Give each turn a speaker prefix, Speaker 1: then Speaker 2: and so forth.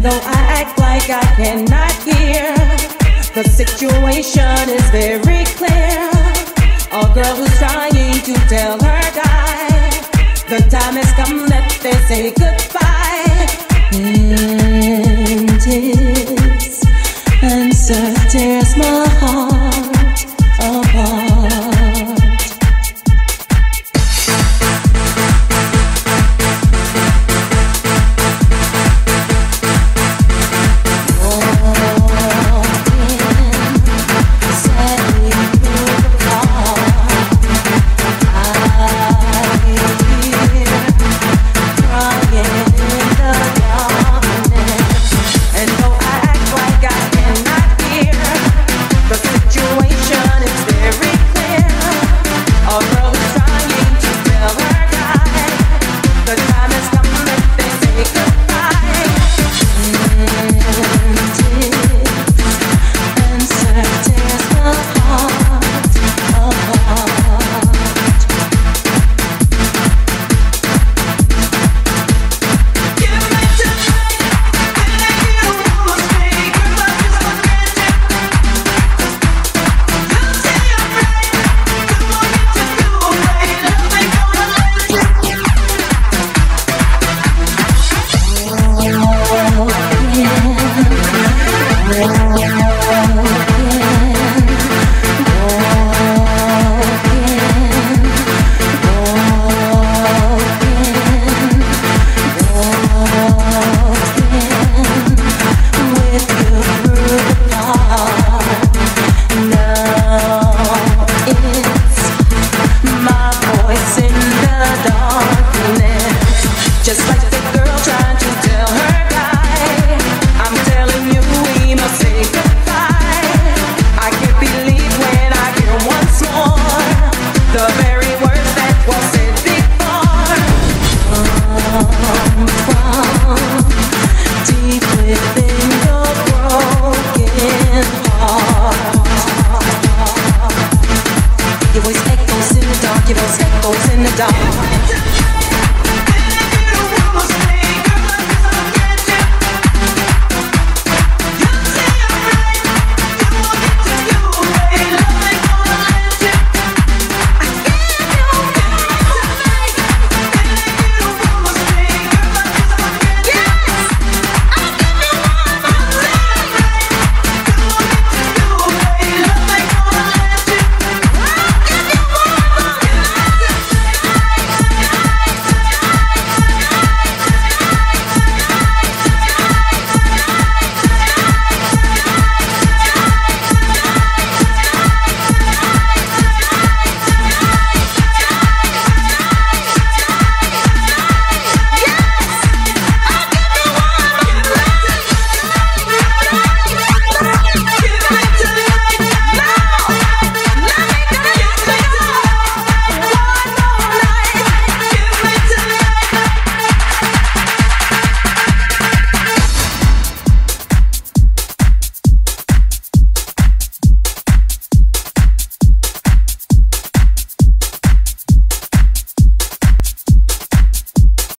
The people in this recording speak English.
Speaker 1: Though I act like I cannot hear, the situation is very clear. A girl who's trying to tell her guy, the time has come, let them say goodbye. Mm. Your